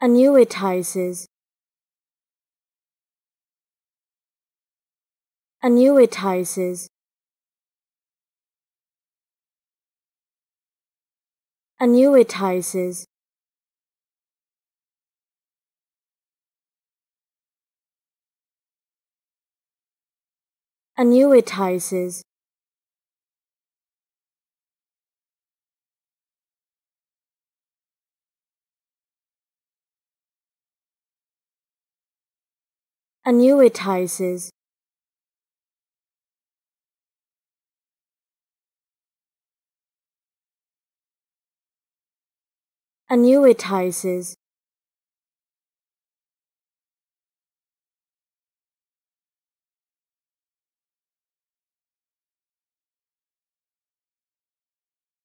annuitizes. Annuitizes. Annuitizes. Annuitizes annuitizes. Annuitizes